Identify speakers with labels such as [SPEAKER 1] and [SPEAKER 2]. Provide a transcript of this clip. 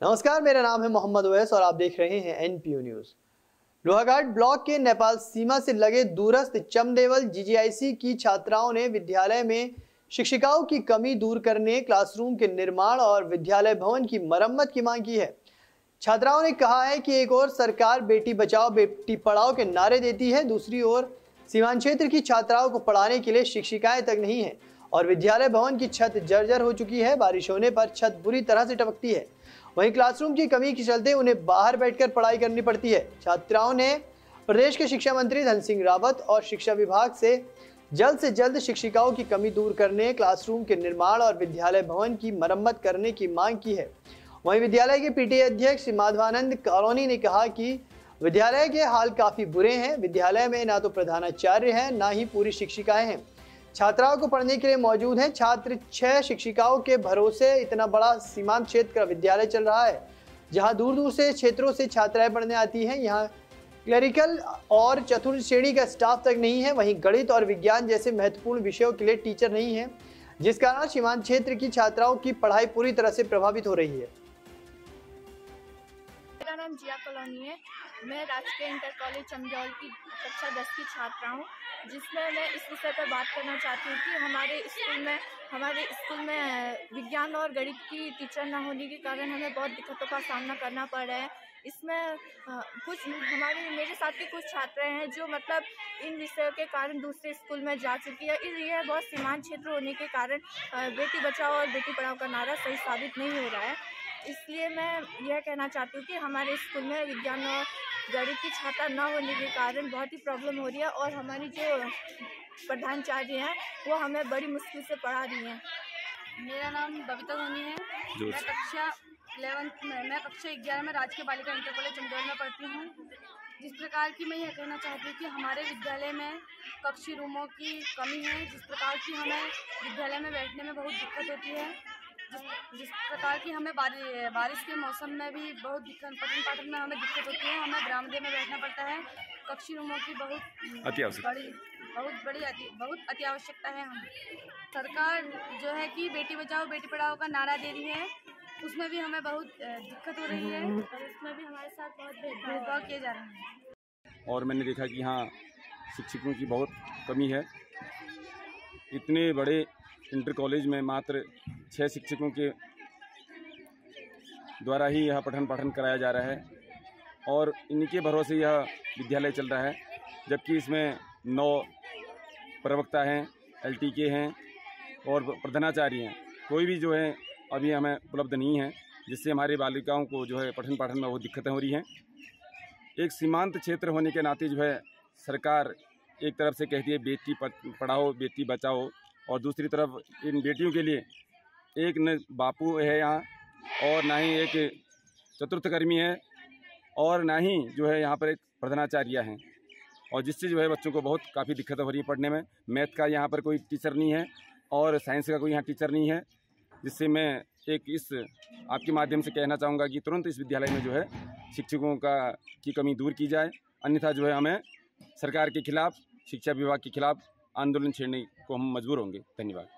[SPEAKER 1] नमस्कार, मेरा नाम है मोहम्मद ओवैस और आप देख रहे हैं एनपीयू न्यूज़। लोहाघाट ब्लॉक के नेपाल सीमा से लगे दूरस्थ चमदेवल जीजीआईसी की छात्राओं ने विद्यालय में शिक्षिकाओं की कमी दूर करने, क्लासरूम के निर्माण और विद्यालय भवन की मरम्मत की मांग की है। छात्राओं ने कहा है कि एक और सरकार बेटी बचाओ, बेटी पढ़ाओ के नारे देती है, दूसरी ओर सीमांत क्षेत्र की छात्राओं को पढ़ाने के लिए शिक्षिकाएँ तक नहीं है। और विद्यालय भवन की छत जर्जर हो चुकी है। बारिश होने पर छत बुरी तरह से टपकती है। वहीं क्लासरूम की कमी के चलते उन्हें बाहर बैठकर पढ़ाई करनी पड़ती है। छात्राओं ने प्रदेश के शिक्षा मंत्री धन सिंह रावत और शिक्षा विभाग से जल्द से जल्द शिक्षिकाओं की कमी दूर करने क्लासरूम के निर्माण और विद्यालय भवन की मरम्मत करने की मांग की है। वहीं विद्यालय के पीटीए अध्यक्ष माधवानंद कॉलोनी ने कहा कि विद्यालय के हाल काफ़ी बुरे हैं। विद्यालय में ना तो प्रधानाचार्य है, ना ही पूरी शिक्षिकाएँ हैं। छात्राओं को पढ़ने के लिए मौजूद हैं। छात्र छह शिक्षिकाओं के भरोसे इतना बड़ा सीमांत क्षेत्र का विद्यालय चल रहा है, जहाँ दूर दूर से क्षेत्रों से छात्राएँ पढ़ने आती हैं। यहाँ क्लरिकल और चतुर्थ श्रेणी का स्टाफ तक नहीं है, वहीं गणित और विज्ञान जैसे महत्वपूर्ण विषयों के लिए टीचर नहीं है, जिस कारण सीमांत क्षेत्र की छात्राओं की पढ़ाई पूरी तरह से प्रभावित हो रही है।
[SPEAKER 2] मेरा नाम जिया कॉलोनी है। मैं राजकीय इंटर कॉलेज चमजौल की कक्षा दस की छात्रा हूँ। जिसमें मैं इस विषय पर बात करना चाहती हूँ कि हमारे स्कूल में, हमारे स्कूल में विज्ञान और गणित की टीचर ना होने के कारण हमें बहुत दिक्कतों का सामना करना पड़ रहा है। इसमें कुछ हमारे, मेरे साथ के कुछ छात्र हैं जो मतलब इन विषयों के कारण दूसरे स्कूल में जा चुकी है। यह बहुत सीमांत क्षेत्र होने के कारण बेटी बचाओ और बेटी पढ़ाओ का नारा सही साबित नहीं हो रहा है। इसलिए मैं यह कहना चाहती हूँ कि हमारे स्कूल में विज्ञान और गणित की छात्रा न होने के कारण बहुत ही प्रॉब्लम हो रही है और हमारी जो प्रधानाचार्य हैं वो हमें बड़ी मुश्किल से पढ़ा रही हैं।
[SPEAKER 3] मेरा नाम बबीता धोनी है। मैं कक्षा इलेवंथ में मैं कक्षा ग्यारह में राजकीय बालिका इंटर कॉलेज चंदौर में पढ़ती हूँ। जिस प्रकार की मैं यह कहना चाहती हूँ कि हमारे विद्यालय में कक्षी रूमों की कमी है जिस प्रकार की हमें विद्यालय में बैठने में बहुत दिक्कत होती है। जिस जिस प्रकार की हमें बारि, बारिश के मौसम में भी बहुत दिक्कत पठन पाठन में हमें दिक्कत होती है हमें बरामदे में बैठना पड़ता है। कक्षी रूमों की बहुत बड़ी बहुत बड़ी अति बहुत अति आवश्यकता है। हम सरकार जो है कि बेटी बचाओ बेटी पढ़ाओ का नारा दे रही है। उसमें भी हमें बहुत दिक्कत हो रही है। और उसमें भी हमारे साथ बहुत भेदभाव किए जा रहे हैं।
[SPEAKER 4] और मैंने देखा कि यहाँ शिक्षकों की बहुत कमी है। इतने बड़े इंटर कॉलेज में मात्र छः शिक्षकों के द्वारा ही यह पठन पाठन कराया जा रहा है और इनके भरोसे यह विद्यालय चल रहा है, जबकि इसमें नौ प्रवक्ता हैं एल के हैं और प्रधानाचार्य हैं। कोई भी जो है अभी हमें उपलब्ध नहीं है, जिससे हमारी बालिकाओं को जो है पठन पाठन में बहुत दिक्कतें हो रही हैं। एक सीमांत क्षेत्र होने के नाते जो है सरकार एक तरफ़ से कहती है, बेटी पढ़ाओ, बेटी बचाओ और दूसरी तरफ़ इन बेटियों के लिए एक न बापू है यहाँ और ना ही एक चतुर्थकर्मी है और ना ही जो है यहाँ पर एक प्रधानाचार्य हैं। और जिससे जो है बच्चों को बहुत काफ़ी दिक्कत हो रही है पढ़ने में। मैथ का यहाँ पर कोई टीचर नहीं है और साइंस का कोई यहाँ टीचर नहीं है, जिससे मैं एक इस आपके माध्यम से कहना चाहूँगा कि तुरंत इस विद्यालय में जो है शिक्षकों का की कमी दूर की जाए। अन्यथा जो है हमें सरकार के खिलाफ, शिक्षा विभाग के खिलाफ आंदोलन छेड़ने को हम मजबूर होंगे। धन्यवाद।